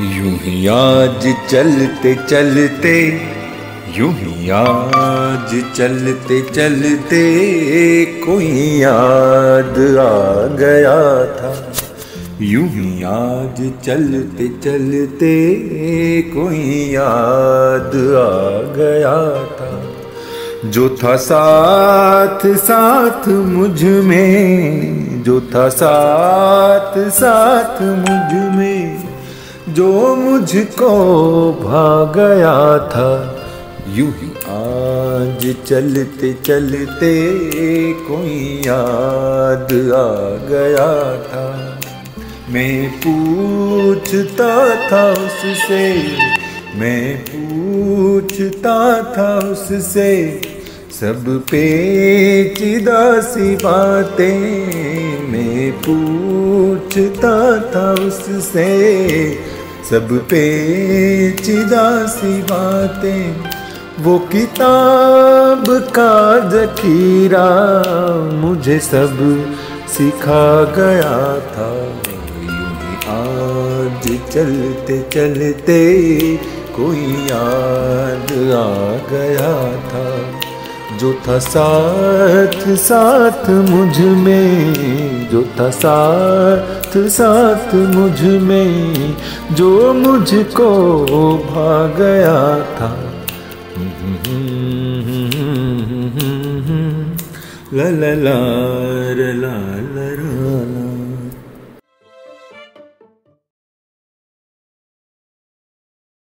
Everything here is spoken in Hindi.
यूँ ही आज चलते चलते, यूँ ही आज चलते चलते कोई याद आ गया था। यूँ ही आज चलते चलते कोई याद आ गया था। जो था साथ साथ मुझमें, जो था साथ साथ मुझमें जो मुझको भा गया था। यूँ ही आज चलते चलते कोई याद आ गया था। मैं पूछता था उससे, मैं पूछता था उससे, सब पेचीदा सी बातें पूछता था उससे, सब पेचीदा सी बातें। वो किताब का जखीरा मुझे सब सिखा गया था। आज चलते चलते कोई याद आ गया था। जो था साथ साथ मुझमें। जो था साथ साथ मुझमें। जो मुझको भा गया था। ला ला ला ला ला ला।